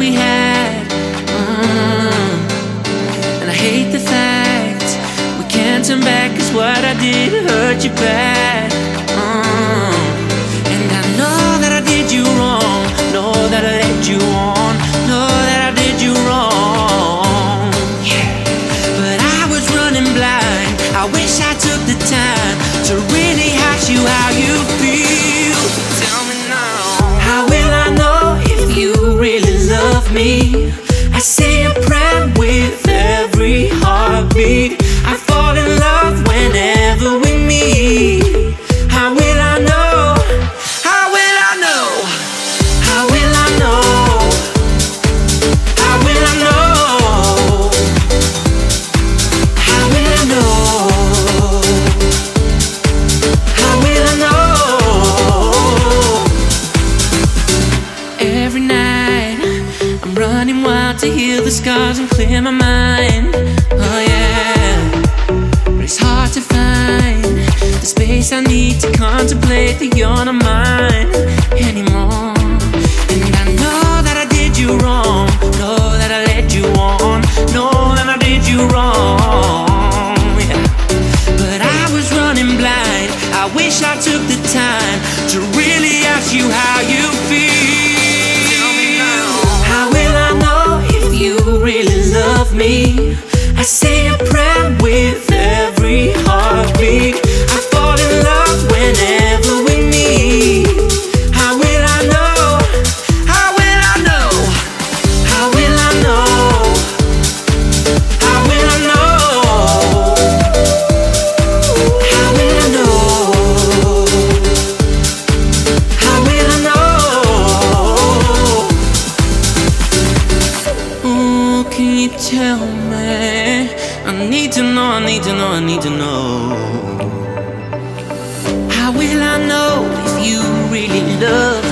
we had. Mm. And I hate the fact we can't turn back, cause what I did hurt you bad. Mm. And I know that I did you wrong, know that I led you on, know that I did you wrong. Yeah. But I was running blind. I wish I took the time me? I say a prayer with every heartbeat. I fall in love whenever we meet. How will I know? How will I know? How will I know? How will I know? How will I know? How will I know? Every night running wild to heal the scars and clear my mind. Oh yeah, but it's hard to find the space I need to contemplate that you're not mine anymore. And I know that I did you wrong, know that I led you on, know that I did you wrong. Yeah. But I was running blind. I wish I took the time to really ask you how you me? I say Can you tell me? I need to know, I need to know, I need to know. How will I know if you really love